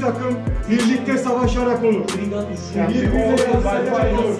takım birlikte savaşarak olur. Birbirimize yansıyarak olur.